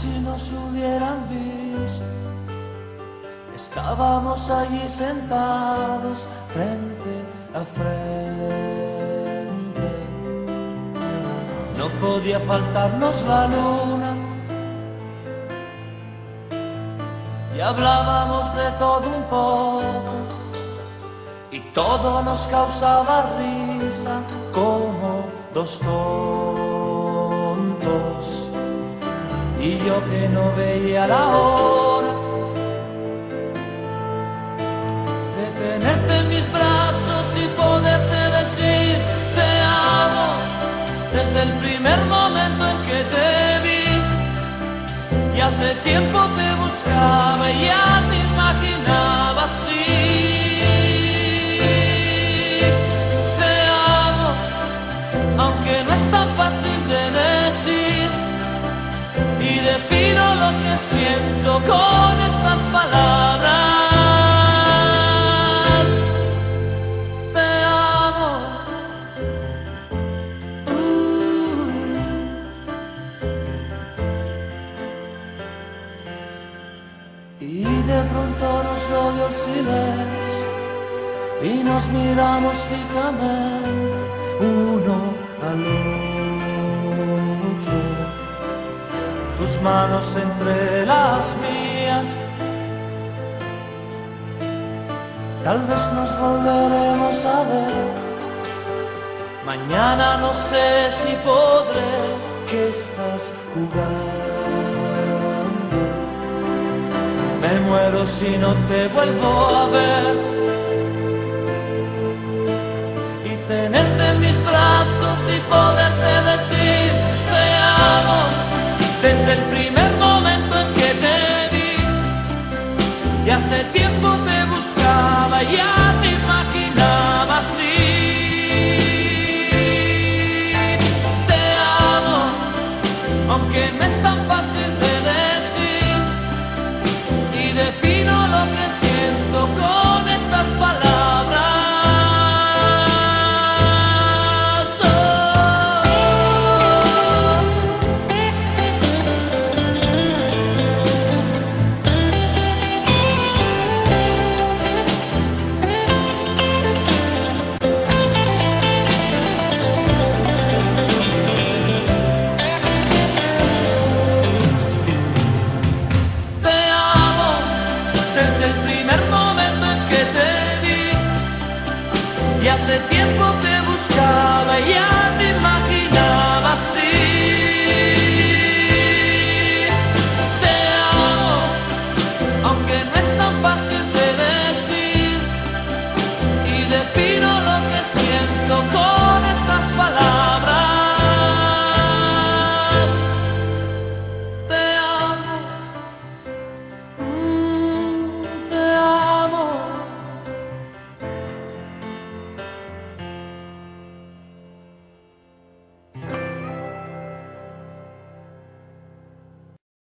si nos hubieran visto. Estábamos allí sentados frente a frente. No podía faltarnos la luna. Y hablábamos de todo un poco. Y todo nos causaba risa como dos tontos. Y yo que no veía la hora de tenerte en mis brazos y poderte decir te amo desde el primer momento en que te vi. Y hace tiempo te buscaba y ya Y de pronto nos rodeó el silencio y nos miramos fijamente uno al otro. Tus manos entre las mías. Tal vez nos volveremos a ver. Mañana no sé si podré que estás jugando. muero si no te vuelvo a ver. Y tenerte en mis brazos y poderte decir te amo desde el primer momento en que te vi. Y hace tiempo te buscaba ya te imaginaba así. Te amo, aunque me es tan fácil de aunque no es tan fácil.